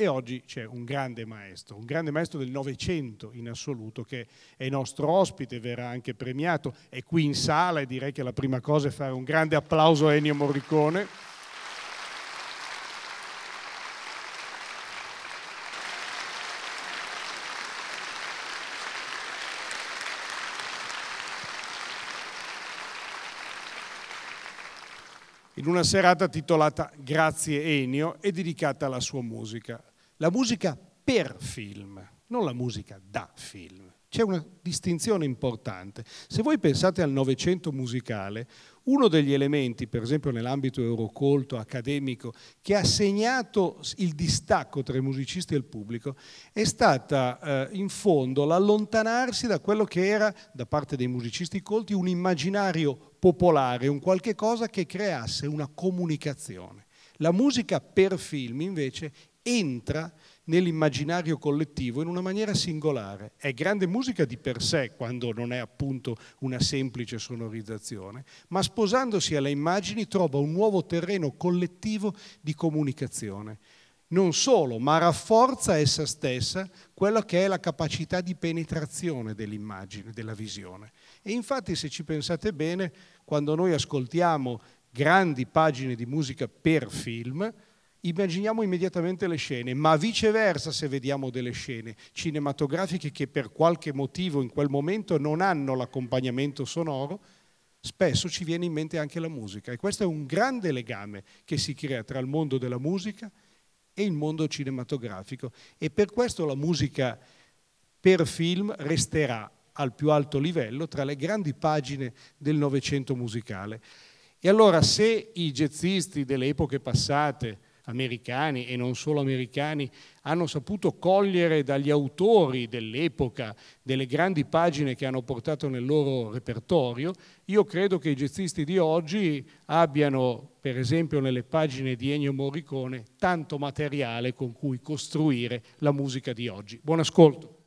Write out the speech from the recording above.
E oggi c'è un grande maestro, un grande maestro del Novecento in assoluto, che è nostro ospite, verrà anche premiato, è qui in sala e direi che la prima cosa è fare un grande applauso a Ennio Morricone. In una serata titolata Grazie Ennio e dedicata alla sua musica. La musica per film, non la musica da film. C'è una distinzione importante. Se voi pensate al Novecento musicale, uno degli elementi, per esempio nell'ambito eurocolto, accademico, che ha segnato il distacco tra i musicisti e il pubblico, è stata eh, in fondo l'allontanarsi da quello che era, da parte dei musicisti colti, un immaginario popolare, un qualche cosa che creasse una comunicazione. La musica per film invece entra nell'immaginario collettivo in una maniera singolare. È grande musica di per sé quando non è appunto una semplice sonorizzazione, ma sposandosi alle immagini trova un nuovo terreno collettivo di comunicazione. Non solo, ma rafforza essa stessa quella che è la capacità di penetrazione dell'immagine, della visione. E infatti se ci pensate bene, quando noi ascoltiamo grandi pagine di musica per film, immaginiamo immediatamente le scene, ma viceversa se vediamo delle scene cinematografiche che per qualche motivo in quel momento non hanno l'accompagnamento sonoro, spesso ci viene in mente anche la musica. E questo è un grande legame che si crea tra il mondo della musica e il mondo cinematografico. E per questo la musica per film resterà al più alto livello tra le grandi pagine del Novecento musicale. E allora se i jazzisti delle epoche passate, americani e non solo americani hanno saputo cogliere dagli autori dell'epoca delle grandi pagine che hanno portato nel loro repertorio, io credo che i jazzisti di oggi abbiano, per esempio nelle pagine di Ennio Morricone, tanto materiale con cui costruire la musica di oggi. Buon ascolto.